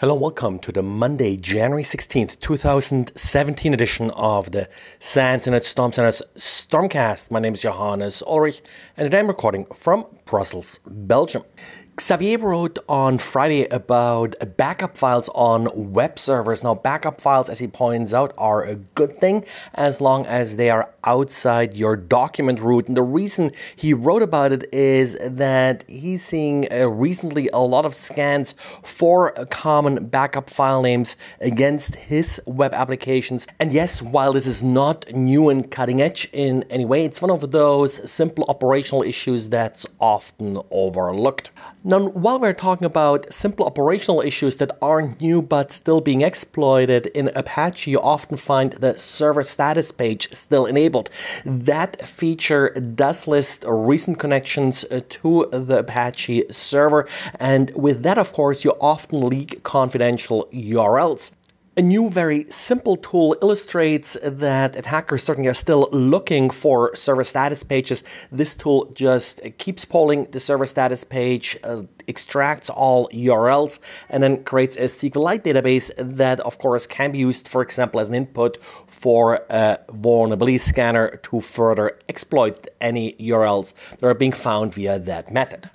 Hello, welcome to the Monday, January 16th, 2017 edition of the SANS Internet Storm Center's Stormcast. My name is Johannes Ulrich, and today I'm recording from Brussels, Belgium. Xavier wrote on Friday about backup files on web servers. Now, backup files, as he points out, are a good thing as long as they are outside your document root. And the reason he wrote about it is that he's seeing uh, recently a lot of scans for common backup file names against his web applications. And yes, while this is not new and cutting edge in any way, it's one of those simple operational issues that's often overlooked. Now, while we're talking about simple operational issues that aren't new but still being exploited, in Apache you often find the server status page still enabled. That feature does list recent connections to the Apache server, and with that, of course, you often leak confidential URLs. A new, very simple tool illustrates that attackers certainly are still looking for server status pages. This tool just keeps polling the server status page, uh, extracts all URLs, and then creates a SQLite database that, of course, can be used, for example, as an input for a vulnerability scanner to further exploit any URLs that are being found via that method.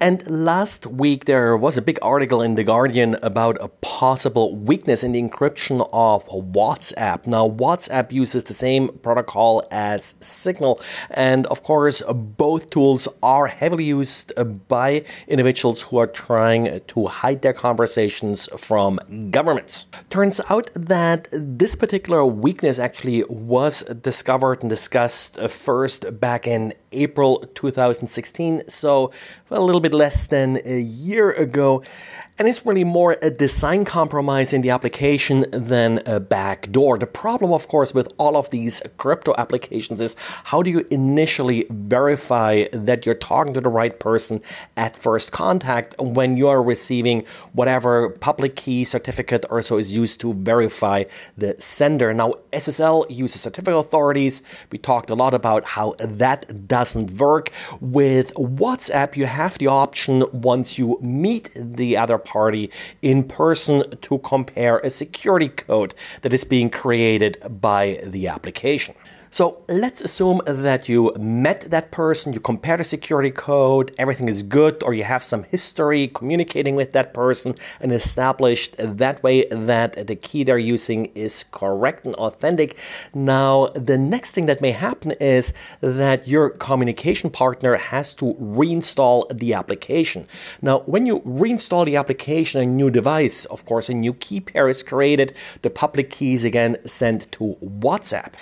And last week, there was a big article in The Guardian about a possible weakness in the encryption of WhatsApp. Now, WhatsApp uses the same protocol as Signal, and of course, both tools are heavily used by individuals individuals who are trying to hide their conversations from governments. Turns out that this particular weakness actually was discovered and discussed first back in April 2016, so a little bit less than a year ago. And it's really more a design compromise in the application than a backdoor. The problem, of course, with all of these crypto applications is how do you initially verify that you're talking to the right person at first contact when you are receiving whatever public key certificate or so is used to verify the sender. Now, SSL uses certificate authorities. We talked a lot about how that doesn't work. With WhatsApp, you have the option once you meet the other party in person to compare a security code that is being created by the application. So let's assume that you met that person, you compare the security code, everything is good, or you have some history communicating with that person and established that way that the key they're using is correct and authentic. Now, the next thing that may happen is that your communication partner has to reinstall the application. Now, when you reinstall the application on a new device, of course, a new key pair is created, the public keys again sent to WhatsApp.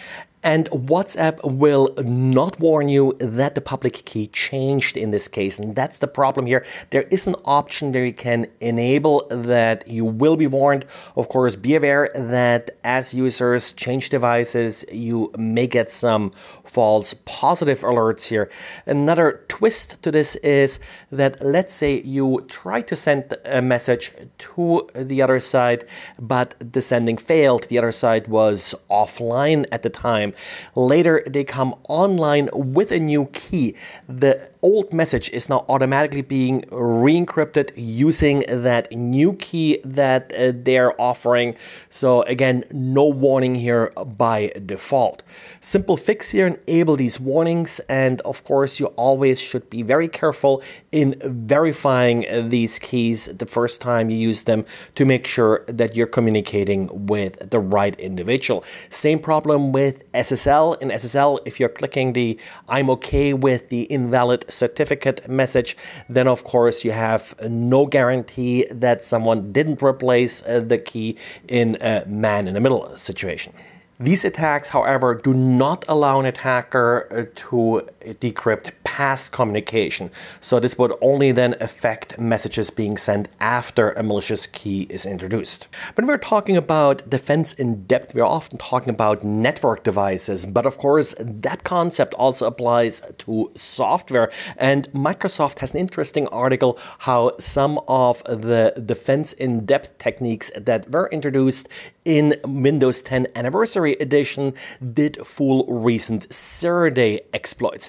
And WhatsApp will not warn you that the public key changed in this case. And that's the problem here. There is an option where you can enable that you will be warned. Of course, be aware that as users change devices, you may get some false positive alerts here. Another twist to this is that let's say you try to send a message to the other side, but the sending failed. The other side was offline at the time time. Later, they come online with a new key. The old message is now automatically being re-encrypted using that new key that uh, they're offering. So again, no warning here by default. Simple fix here, enable these warnings. And of course, you always should be very careful in verifying these keys the first time you use them to make sure that you're communicating with the right individual. Same problem with SSL. In SSL, if you're clicking the I'm okay with the invalid certificate message, then of course you have no guarantee that someone didn't replace uh, the key in a man in the middle situation. These attacks, however, do not allow an attacker uh, to decrypt past communication. So this would only then affect messages being sent after a malicious key is introduced. When we're talking about defense in depth, we're often talking about network devices, but of course that concept also applies to software. And Microsoft has an interesting article how some of the defense in depth techniques that were introduced in Windows 10 Anniversary Edition did fool recent Zero Day exploits.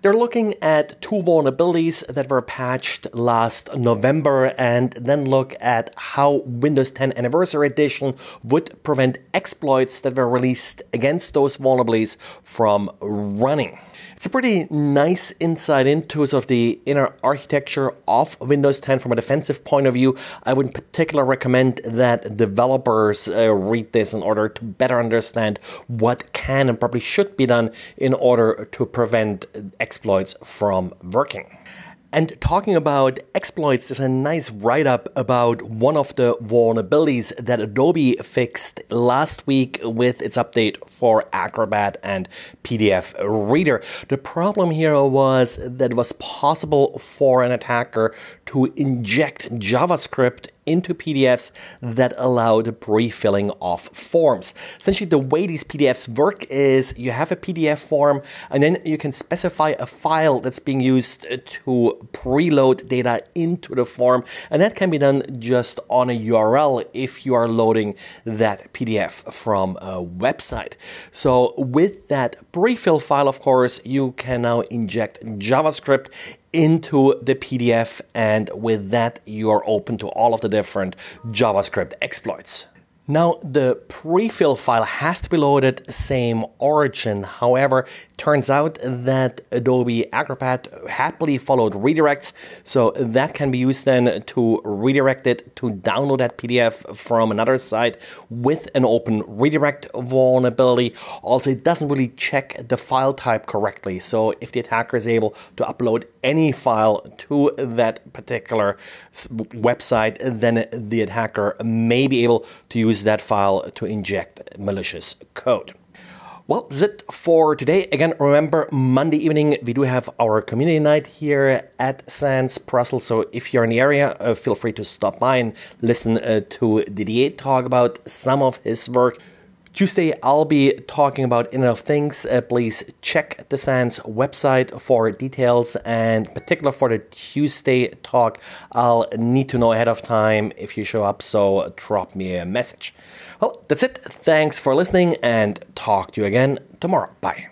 They're looking at two vulnerabilities that were patched last November and then look at how Windows 10 Anniversary Edition would prevent exploits that were released against those vulnerabilities from running. It's a pretty nice insight into sort of the inner architecture of Windows 10 from a defensive point of view. I would in particular recommend that developers uh, read this in order to better understand what can and probably should be done in order to prevent exploits from working. And talking about exploits, there's a nice write up about one of the vulnerabilities that Adobe fixed last week with its update for Acrobat and PDF Reader. The problem here was that it was possible for an attacker to inject JavaScript into PDFs that allow the pre-filling of forms. Essentially, the way these PDFs work is you have a PDF form and then you can specify a file that's being used to preload data into the form. And that can be done just on a URL if you are loading that PDF from a website. So with that pre-fill file, of course, you can now inject JavaScript into the PDF and with that you are open to all of the different JavaScript exploits. Now, the pre-fill file has to be loaded same origin. However, turns out that Adobe Acrobat happily followed redirects, so that can be used then to redirect it to download that PDF from another site with an open redirect vulnerability. Also, it doesn't really check the file type correctly, so if the attacker is able to upload any file to that particular website, then the attacker may be able to use that file to inject malicious code. Well, that's it for today. Again, remember Monday evening we do have our community night here at SANS Brussels. So if you're in the area, uh, feel free to stop by and listen uh, to Didier talk about some of his work. Tuesday, I'll be talking about Internet of Things. Uh, please check the SANS website for details and particular for the Tuesday talk. I'll need to know ahead of time if you show up, so drop me a message. Well, that's it. Thanks for listening and talk to you again tomorrow. Bye.